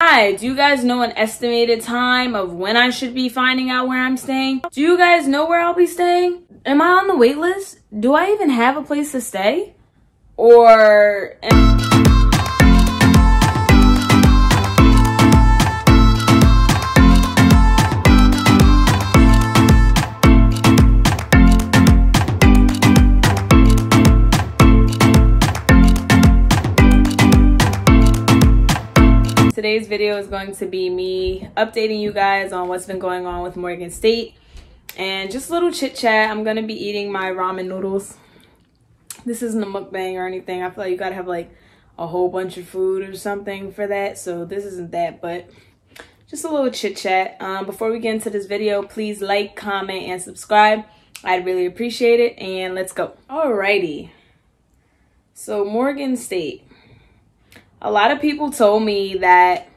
Hi, do you guys know an estimated time of when I should be finding out where I'm staying? Do you guys know where I'll be staying? Am I on the wait list? Do I even have a place to stay? Or... Today's video is going to be me updating you guys on what's been going on with Morgan State and just a little chit chat. I'm going to be eating my ramen noodles. This isn't a mukbang or anything. I feel like you got to have like a whole bunch of food or something for that. So this isn't that, but just a little chit chat. Um, before we get into this video, please like, comment, and subscribe. I'd really appreciate it. And let's go. Alrighty. So Morgan State a lot of people told me that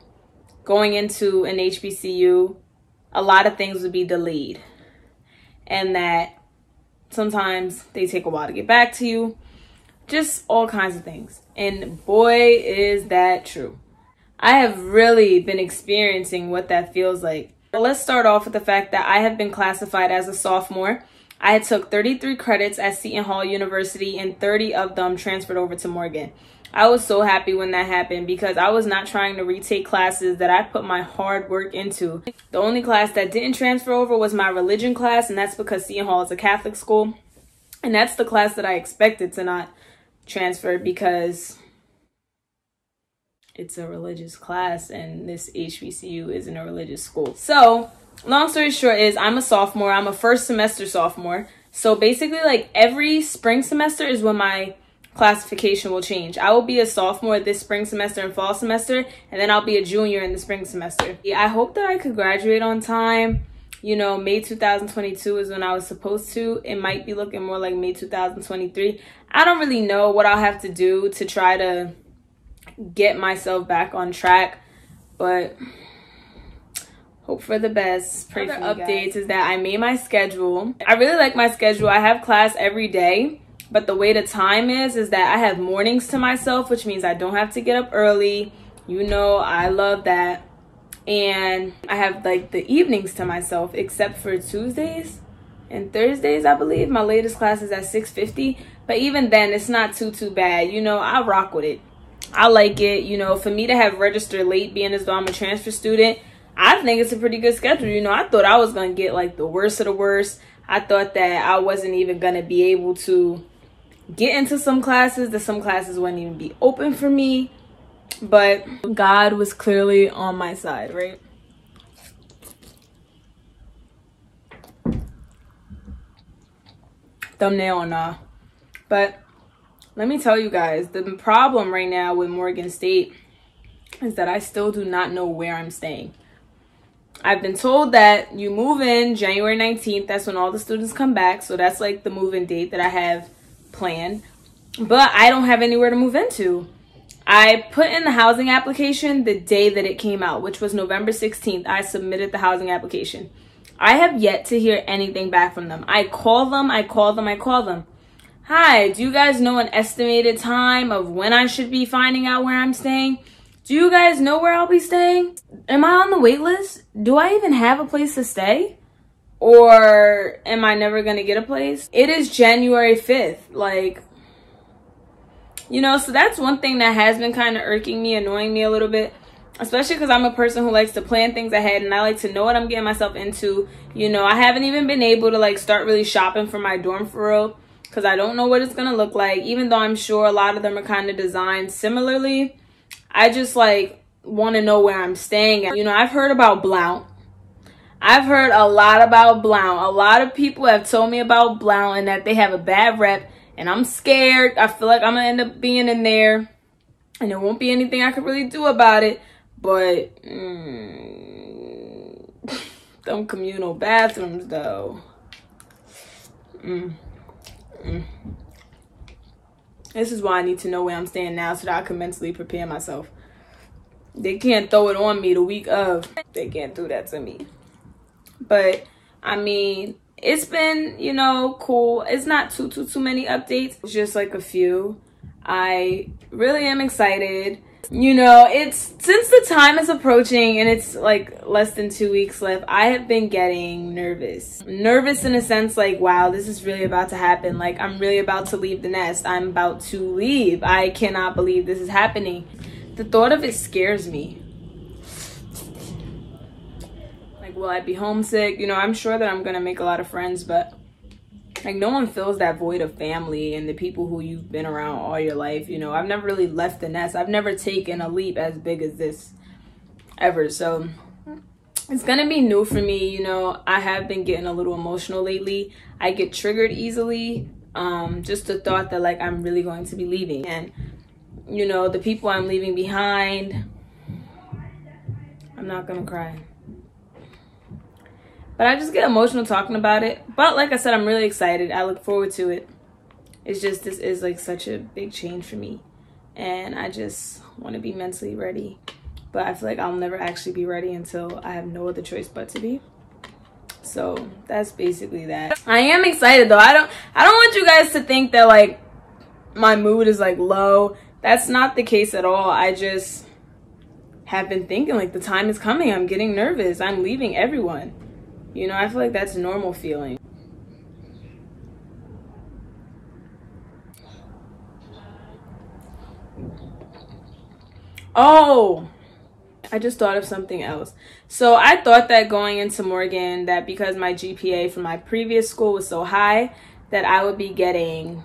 going into an HBCU, a lot of things would be delayed and that sometimes they take a while to get back to you. Just all kinds of things. And boy, is that true. I have really been experiencing what that feels like. Let's start off with the fact that I have been classified as a sophomore. I took 33 credits at Seton Hall University and 30 of them transferred over to Morgan. I was so happy when that happened because I was not trying to retake classes that I put my hard work into. The only class that didn't transfer over was my religion class, and that's because Seton Hall is a Catholic school. And that's the class that I expected to not transfer because it's a religious class and this HBCU isn't a religious school. So, long story short is I'm a sophomore. I'm a first semester sophomore. So basically like every spring semester is when my classification will change. I will be a sophomore this spring semester and fall semester, and then I'll be a junior in the spring semester. I hope that I could graduate on time. You know, May 2022 is when I was supposed to. It might be looking more like May 2023. I don't really know what I'll have to do to try to get myself back on track, but hope for the best. Pray Other for updates is that I made my schedule. I really like my schedule. I have class every day but the way the time is, is that I have mornings to myself, which means I don't have to get up early. You know, I love that. And I have like the evenings to myself, except for Tuesdays and Thursdays, I believe. My latest class is at 6.50. But even then, it's not too, too bad. You know, I rock with it. I like it. You know, for me to have registered late, being as though I'm a transfer student, I think it's a pretty good schedule. You know, I thought I was going to get like the worst of the worst. I thought that I wasn't even going to be able to get into some classes that some classes wouldn't even be open for me but god was clearly on my side right thumbnail or nah but let me tell you guys the problem right now with morgan state is that i still do not know where i'm staying I've been told that you move in January 19th. That's when all the students come back. So that's like the move-in date that I have plan, but I don't have anywhere to move into. I put in the housing application the day that it came out, which was November 16th. I submitted the housing application. I have yet to hear anything back from them. I call them, I call them, I call them. Hi, do you guys know an estimated time of when I should be finding out where I'm staying? Do you guys know where I'll be staying? Am I on the wait list? Do I even have a place to stay? Or am I never gonna get a place? It is January 5th. Like, you know, so that's one thing that has been kind of irking me, annoying me a little bit. Especially because I'm a person who likes to plan things ahead and I like to know what I'm getting myself into. You know, I haven't even been able to like start really shopping for my dorm for real because I don't know what it's gonna look like. Even though I'm sure a lot of them are kind of designed similarly, I just like want to know where I'm staying at. You know, I've heard about Blount I've heard a lot about Blount. A lot of people have told me about Blount and that they have a bad rep. And I'm scared. I feel like I'm going to end up being in there. And there won't be anything I could really do about it. But, mm, them communal bathrooms, though. Mm, mm. This is why I need to know where I'm staying now so that I can mentally prepare myself. They can't throw it on me the week of. They can't do that to me. But I mean, it's been, you know, cool. It's not too, too, too many updates. It's just like a few. I really am excited. you know, it's since the time is approaching and it's like less than two weeks left, I have been getting nervous. Nervous in a sense like, wow, this is really about to happen. Like, I'm really about to leave the nest. I'm about to leave. I cannot believe this is happening. The thought of it scares me. Like, will I be homesick? You know, I'm sure that I'm gonna make a lot of friends, but like no one fills that void of family and the people who you've been around all your life you know. I've never really left the nest. I've never taken a leap as big as this ever. So it's gonna be new for me you know. I have been getting a little emotional lately. I get triggered easily um just the thought that like i'm really going to be leaving. And you know the people i'm leaving behind i'm not gonna cry but I just get emotional talking about it. But like I said, I'm really excited. I look forward to it. It's just, this is like such a big change for me. And I just want to be mentally ready. But I feel like I'll never actually be ready until I have no other choice but to be. So that's basically that. I am excited though. I don't I don't want you guys to think that like my mood is like low. That's not the case at all. I just have been thinking like the time is coming. I'm getting nervous. I'm leaving everyone. You know, I feel like that's normal feeling. Oh, I just thought of something else. So I thought that going into Morgan, that because my GPA from my previous school was so high, that I would be getting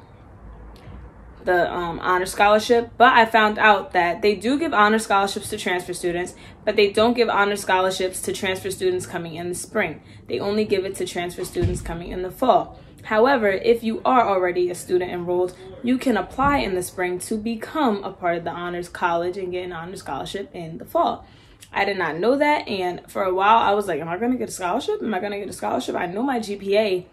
the um, honor scholarship, but I found out that they do give honor scholarships to transfer students, but they don't give honor scholarships to transfer students coming in the spring. They only give it to transfer students coming in the fall. However, if you are already a student enrolled, you can apply in the spring to become a part of the honors college and get an honor scholarship in the fall. I did not know that, and for a while I was like, Am I gonna get a scholarship? Am I gonna get a scholarship? I know my GPA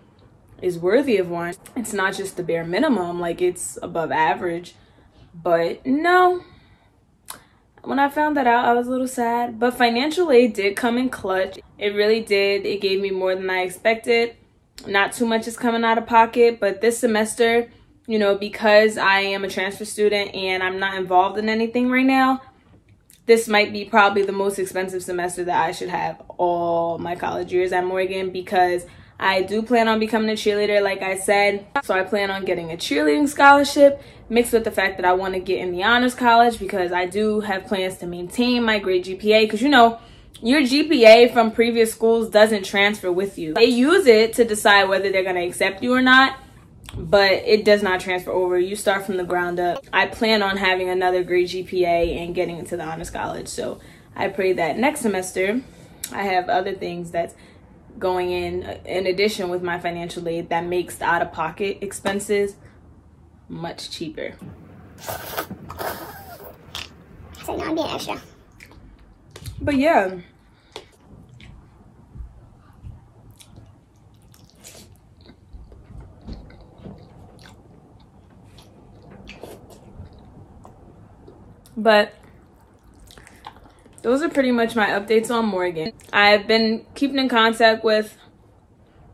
is worthy of one. It's not just the bare minimum, like it's above average. But no, when I found that out, I was a little sad. But financial aid did come in clutch. It really did. It gave me more than I expected. Not too much is coming out of pocket, but this semester, you know, because I am a transfer student and I'm not involved in anything right now, this might be probably the most expensive semester that I should have all my college years at Morgan because I do plan on becoming a cheerleader, like I said. So I plan on getting a cheerleading scholarship mixed with the fact that I want to get in the honors college because I do have plans to maintain my great GPA because you know, your GPA from previous schools doesn't transfer with you. They use it to decide whether they're going to accept you or not, but it does not transfer over. You start from the ground up. I plan on having another great GPA and getting into the honors college. So I pray that next semester I have other things that's going in in addition with my financial aid that makes the out-of-pocket expenses much cheaper. So now I'm being extra. But yeah. But those are pretty much my updates on Morgan. I've been keeping in contact with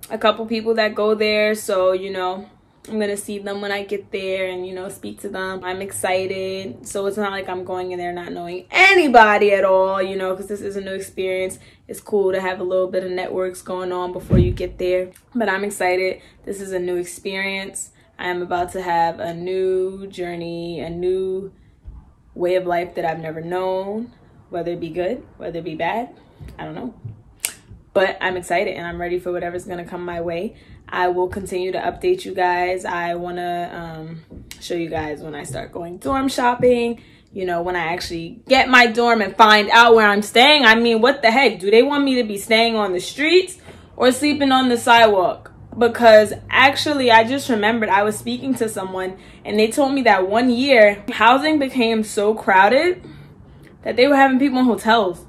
a couple people that go there. So, you know, I'm going to see them when I get there and, you know, speak to them. I'm excited. So it's not like I'm going in there not knowing anybody at all, you know, because this is a new experience. It's cool to have a little bit of networks going on before you get there. But I'm excited. This is a new experience. I am about to have a new journey, a new way of life that I've never known whether it be good, whether it be bad, I don't know. But I'm excited and I'm ready for whatever's gonna come my way. I will continue to update you guys. I wanna um, show you guys when I start going dorm shopping, you know, when I actually get my dorm and find out where I'm staying. I mean, what the heck? Do they want me to be staying on the streets or sleeping on the sidewalk? Because actually, I just remembered I was speaking to someone and they told me that one year housing became so crowded that they were having people in hotels.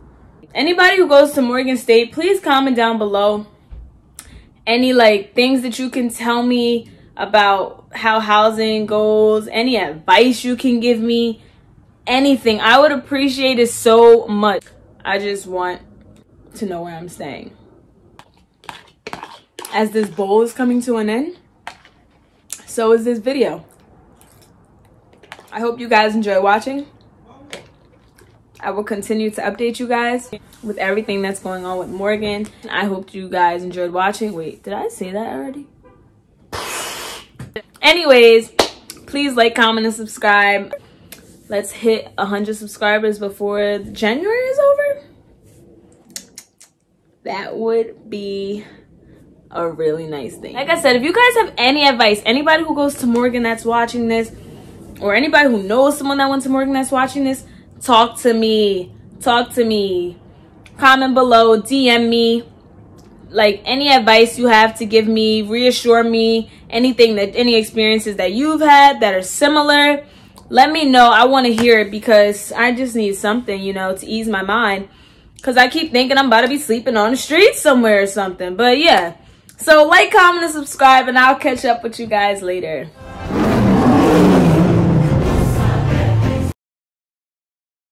Anybody who goes to Morgan State, please comment down below any like things that you can tell me about how housing goes, any advice you can give me, anything. I would appreciate it so much. I just want to know where I'm staying. As this bowl is coming to an end, so is this video. I hope you guys enjoy watching. I will continue to update you guys with everything that's going on with Morgan. I hope you guys enjoyed watching. Wait, did I say that already? Anyways, please like, comment, and subscribe. Let's hit 100 subscribers before January is over. That would be a really nice thing. Like I said, if you guys have any advice, anybody who goes to Morgan that's watching this, or anybody who knows someone that went to Morgan that's watching this, talk to me. Talk to me. Comment below, DM me. Like any advice you have to give me, reassure me, anything that any experiences that you've had that are similar, let me know. I want to hear it because I just need something, you know, to ease my mind. Because I keep thinking I'm about to be sleeping on the street somewhere or something. But yeah. So like, comment, and subscribe, and I'll catch up with you guys later.